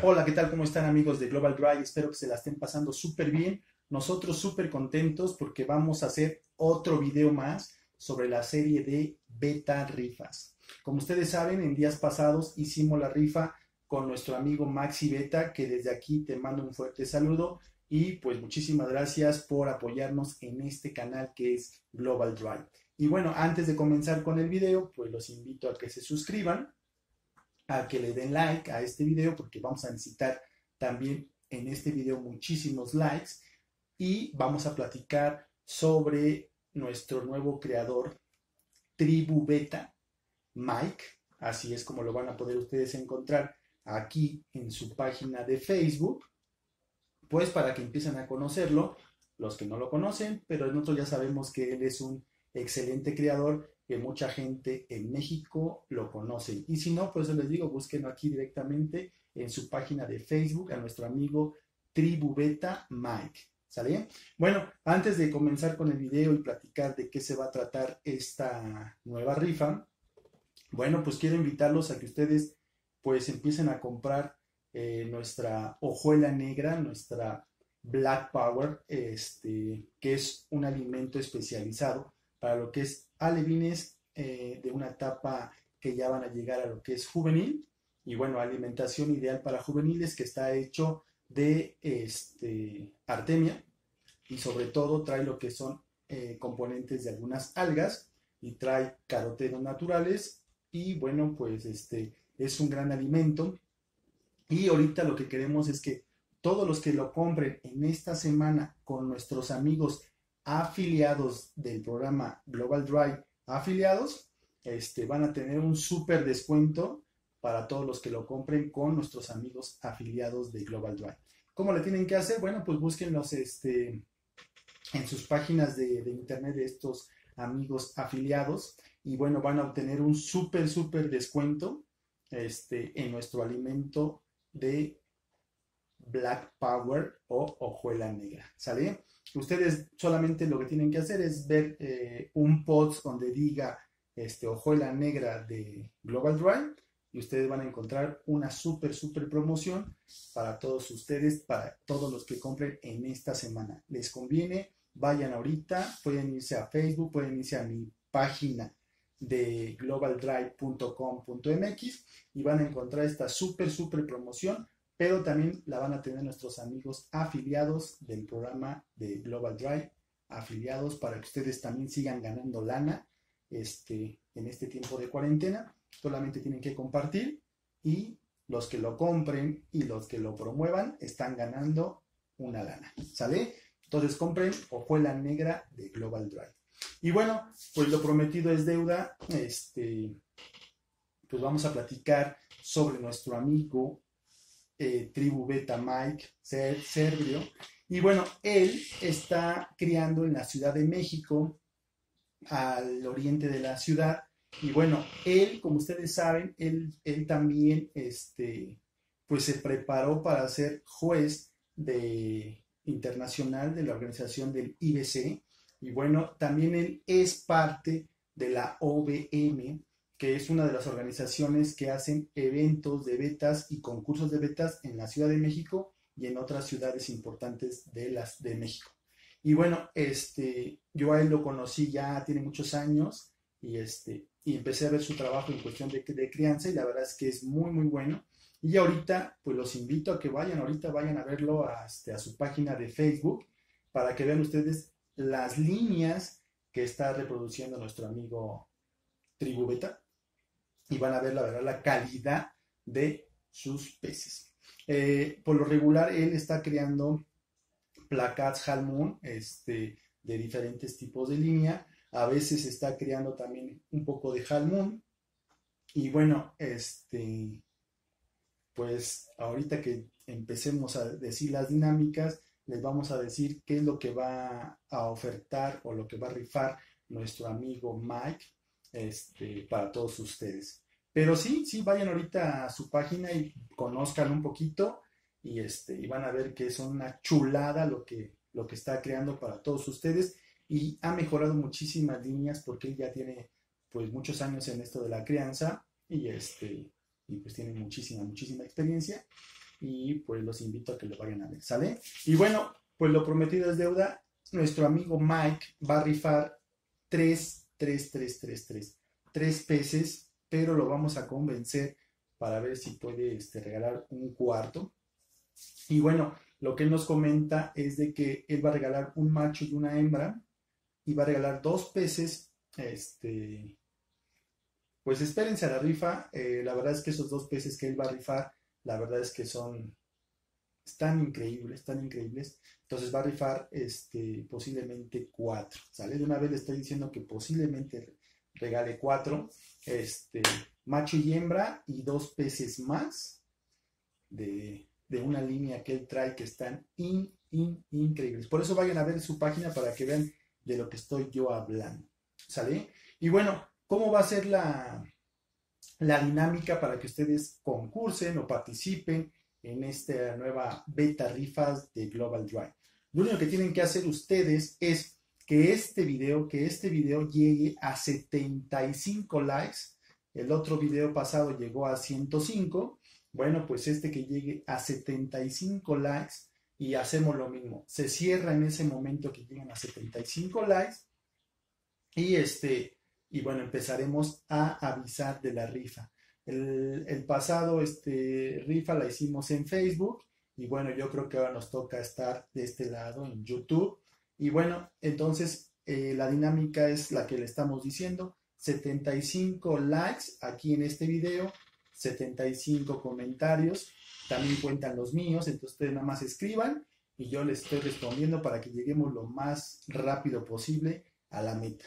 Hola, ¿qué tal? ¿Cómo están amigos de Global Drive? Espero que se la estén pasando súper bien. Nosotros súper contentos porque vamos a hacer otro video más sobre la serie de beta rifas. Como ustedes saben, en días pasados hicimos la rifa con nuestro amigo Maxi Beta, que desde aquí te mando un fuerte saludo y pues muchísimas gracias por apoyarnos en este canal que es Global Drive. Y bueno, antes de comenzar con el video, pues los invito a que se suscriban a que le den like a este video porque vamos a necesitar también en este video muchísimos likes. Y vamos a platicar sobre nuestro nuevo creador Tribu Beta, Mike, así es como lo van a poder ustedes encontrar aquí en su página de Facebook, pues para que empiecen a conocerlo, los que no lo conocen, pero nosotros ya sabemos que él es un excelente creador que mucha gente en México lo conoce. Y si no, pues les digo, búsquenlo aquí directamente en su página de Facebook a nuestro amigo Tribu Beta Mike. ¿Sale? Bueno, antes de comenzar con el video y platicar de qué se va a tratar esta nueva rifa, bueno, pues quiero invitarlos a que ustedes pues empiecen a comprar eh, nuestra hojuela negra, nuestra Black Power, este, que es un alimento especializado para lo que es alevines eh, de una etapa que ya van a llegar a lo que es juvenil. Y bueno, alimentación ideal para juveniles que está hecho de este, artemia y sobre todo trae lo que son eh, componentes de algunas algas y trae carotenos naturales y bueno, pues este es un gran alimento. Y ahorita lo que queremos es que todos los que lo compren en esta semana con nuestros amigos afiliados del programa Global Drive afiliados, este, van a tener un súper descuento para todos los que lo compren con nuestros amigos afiliados de Global Drive. ¿Cómo le tienen que hacer? Bueno, pues búsquenlos este, en sus páginas de, de internet de estos amigos afiliados y bueno, van a obtener un súper, súper descuento este, en nuestro alimento de Black Power o hojuela negra. ¿Sale? Ustedes solamente lo que tienen que hacer es ver eh, un post donde diga este, hojuela negra de Global Drive y ustedes van a encontrar una súper, súper promoción para todos ustedes, para todos los que compren en esta semana. Les conviene, vayan ahorita, pueden irse a Facebook, pueden irse a mi página de globaldrive.com.mx y van a encontrar esta súper, súper promoción pero también la van a tener nuestros amigos afiliados del programa de Global Drive, afiliados para que ustedes también sigan ganando lana este, en este tiempo de cuarentena. Solamente tienen que compartir y los que lo compren y los que lo promuevan están ganando una lana. ¿Sale? Entonces compren hojuela negra de Global Drive. Y bueno, pues lo prometido es deuda. Este, pues vamos a platicar sobre nuestro amigo eh, tribu Beta Mike Serbio. Y bueno, él está criando en la Ciudad de México, al oriente de la ciudad. Y bueno, él, como ustedes saben, él, él también este, pues se preparó para ser juez de, internacional de la organización del IBC. Y bueno, también él es parte de la OBM, que es una de las organizaciones que hacen eventos de betas y concursos de betas en la Ciudad de México y en otras ciudades importantes de, las, de México. Y bueno, este, yo a él lo conocí ya tiene muchos años y, este, y empecé a ver su trabajo en cuestión de, de crianza y la verdad es que es muy, muy bueno. Y ahorita, pues los invito a que vayan, ahorita vayan a verlo a, este, a su página de Facebook para que vean ustedes las líneas que está reproduciendo nuestro amigo Tribu Beta y van a ver la verdad la calidad de sus peces. Eh, por lo regular, él está creando placats Halmoon este, de diferentes tipos de línea. A veces está creando también un poco de Halmoon. Y bueno, este, pues ahorita que empecemos a decir las dinámicas, les vamos a decir qué es lo que va a ofertar o lo que va a rifar nuestro amigo Mike este, para todos ustedes. Pero sí, sí, vayan ahorita a su página y conozcan un poquito y, este, y van a ver que es una chulada lo que, lo que está creando para todos ustedes y ha mejorado muchísimas líneas porque él ya tiene pues muchos años en esto de la crianza y este y pues tiene muchísima muchísima experiencia y pues los invito a que lo vayan a ver, ¿sale? Y bueno, pues lo prometido es deuda. Nuestro amigo Mike va a rifar tres, tres, tres, tres, tres, tres peces, pero lo vamos a convencer para ver si puede este, regalar un cuarto. Y bueno, lo que él nos comenta es de que él va a regalar un macho y una hembra y va a regalar dos peces. Este, pues espérense a la rifa. Eh, la verdad es que esos dos peces que él va a rifar, la verdad es que son están increíbles, están increíbles. Entonces va a rifar este, posiblemente cuatro. ¿Sale? De una vez le estoy diciendo que posiblemente regale cuatro. Este, macho y hembra y dos peces más de, una línea que él trae que están increíbles. Por eso vayan a ver su página para que vean de lo que estoy yo hablando. ¿Sale? Y bueno, ¿cómo va a ser la, la dinámica para que ustedes concursen o participen en esta nueva beta rifas de Global Drive? Lo único que tienen que hacer ustedes es que este video, que este video llegue a 75 likes el otro video pasado llegó a 105. Bueno, pues este que llegue a 75 likes y hacemos lo mismo. Se cierra en ese momento que lleguen a 75 likes. Y este, y bueno, empezaremos a avisar de la rifa. El, pasado este, rifa la hicimos en Facebook. Y bueno, yo creo que ahora nos toca estar de este lado en YouTube. Y bueno, entonces eh, la dinámica es la que le estamos diciendo. 75 likes aquí en este video, 75 comentarios, también cuentan los míos, entonces ustedes nada más escriban y yo les estoy respondiendo para que lleguemos lo más rápido posible a la meta.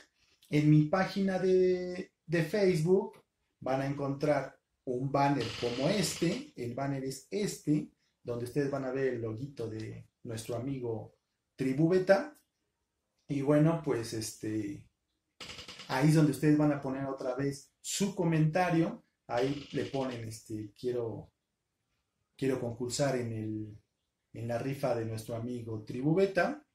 En mi página de, de Facebook van a encontrar un banner como este, el banner es este, donde ustedes van a ver el loguito de nuestro amigo Tribu Beta. Y bueno, pues este, Ahí es donde ustedes van a poner otra vez su comentario. Ahí le ponen, este, quiero, quiero concursar en, el, en la rifa de nuestro amigo Tribu Beta.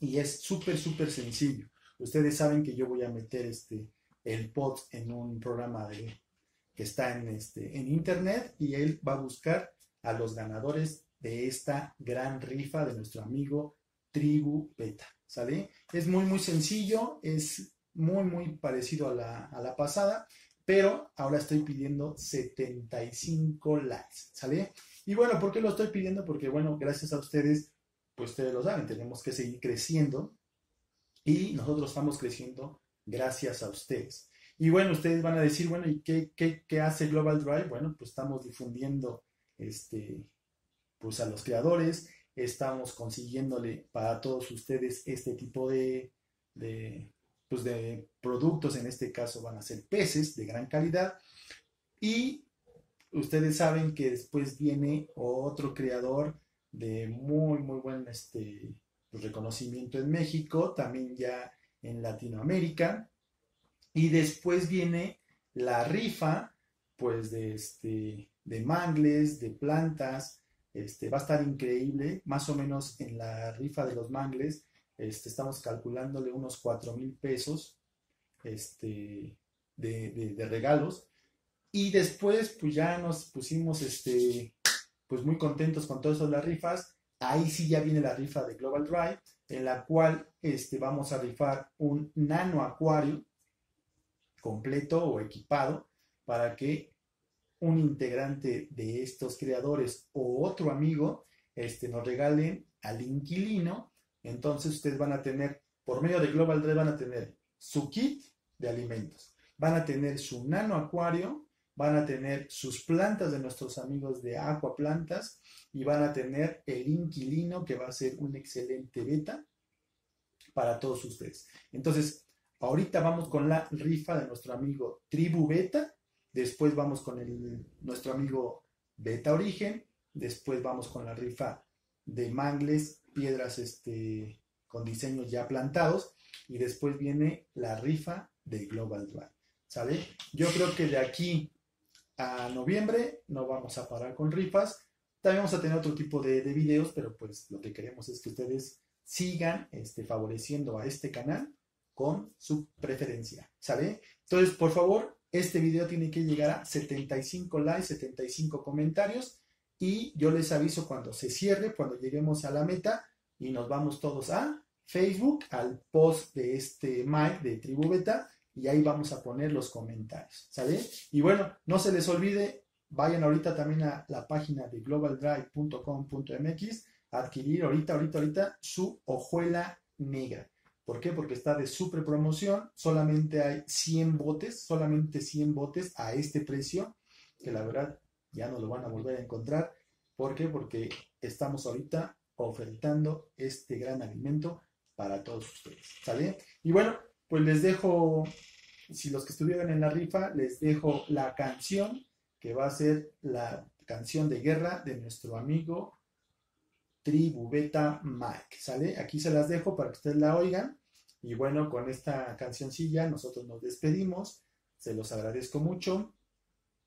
Y es súper, súper sencillo. Ustedes saben que yo voy a meter este, el pod en un programa que está en, este, en internet y él va a buscar a los ganadores de esta gran rifa de nuestro amigo Tribu Beta. ¿Sale? Es muy, muy sencillo, es muy, muy parecido a la, pasada, pero ahora estoy pidiendo 75 likes, ¿sale? Y bueno, ¿por qué lo estoy pidiendo? Porque bueno, gracias a ustedes, pues ustedes lo saben, tenemos que seguir creciendo y nosotros estamos creciendo gracias a ustedes. Y bueno, ustedes van a decir, bueno, ¿y qué, qué, hace Global Drive? Bueno, pues estamos difundiendo este, pues a los creadores, estamos consiguiéndole para todos ustedes este tipo de, pues de productos, en este caso van a ser peces de gran calidad. Y ustedes saben que después viene otro creador de muy, muy buen este, reconocimiento en México, también ya en Latinoamérica. Y después viene la rifa, pues de, este, de mangles, de plantas. Este, va a estar increíble, más o menos en la rifa de los mangles este, estamos calculándole unos 4 mil pesos este, de, regalos. Y después, pues ya nos pusimos este, pues muy contentos con todas las rifas. Ahí sí ya viene la rifa de Global Drive, en la cual este, vamos a rifar un nano acuario completo o equipado para que un integrante de estos creadores o otro amigo este, nos regalen al inquilino. Entonces ustedes van a tener, por medio de Global Drive, van a tener su kit de alimentos, van a tener su nano acuario, van a tener sus plantas de nuestros amigos de Aqua Plantas y van a tener el inquilino que va a ser un excelente beta para todos ustedes. Entonces, ahorita vamos con la rifa de nuestro amigo Tribu Beta, después vamos con el, nuestro amigo Beta Origen, después vamos con la rifa de mangles piedras este, con diseños ya plantados y después viene la rifa de Global Drive. ¿Sale? Yo creo que de aquí a noviembre no vamos a parar con rifas. También vamos a tener otro tipo de, videos, pero pues lo que queremos es que ustedes sigan este, favoreciendo a este canal con su preferencia, ¿sale? Entonces, por favor, este video tiene que llegar a 75 likes, 75 comentarios y yo les aviso cuando se cierre, cuando lleguemos a la meta y nos vamos todos a Facebook, al post de este Mike de Tribu Beta y ahí vamos a poner los comentarios, ¿sale? Y bueno, no se les olvide, vayan ahorita también a la página de globaldrive.com.mx adquirir ahorita, ahorita, ahorita su hojuela negra. ¿Por qué? Porque está de super promoción, solamente hay 100 botes, solamente 100 botes a este precio, que la verdad ya no lo van a volver a encontrar. ¿Por qué? Porque estamos ahorita ofertando este gran alimento para todos ustedes. ¿Sale? Y bueno, pues les dejo, si los que estuvieron en la rifa, les dejo la canción que va a ser la canción de guerra de nuestro amigo Tribu Beta Mike. ¿Sale? Aquí se las dejo para que ustedes la oigan. Y bueno, con esta cancioncilla nosotros nos despedimos. Se los agradezco mucho.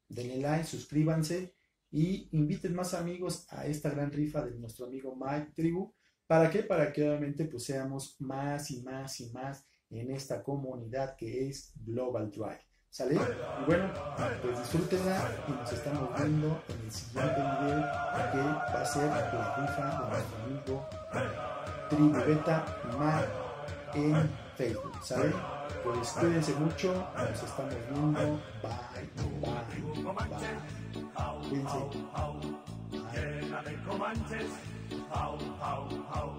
Denle like, suscríbanse y inviten más amigos a esta gran rifa de nuestro amigo Mike Tribu. ¿Para qué? Para que obviamente pues seamos más y más y más en esta comunidad que es Global Drive. ¿Sale? Y bueno, pues disfrútenla y nos estamos viendo en el siguiente video que va a ser la rifa de nuestro amigo Tribu Beta Mike en Facebook. ¿Sale? Pues cuídense mucho, nos estamos viendo. Bye, bye, bye. Cuídense. Au, au, au.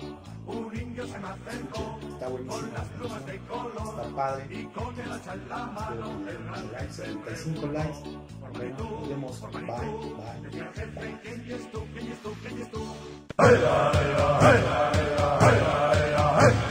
Un indio se me acercó con las plumas de color y con el hacha en la mano. El 75 likes. Bueno, nos vemos. Bye, bye.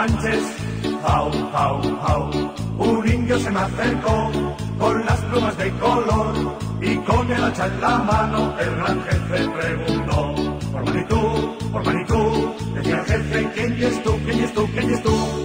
Manches, jau, jau, jau. Un indio se me acercó con las plumas de color y con el hacha en la mano el gran jefe preguntó. Por magnitud, por magnitud, decía el jefe, ¿quién es tú? ¿Quién es tú? ¿Quién es tú?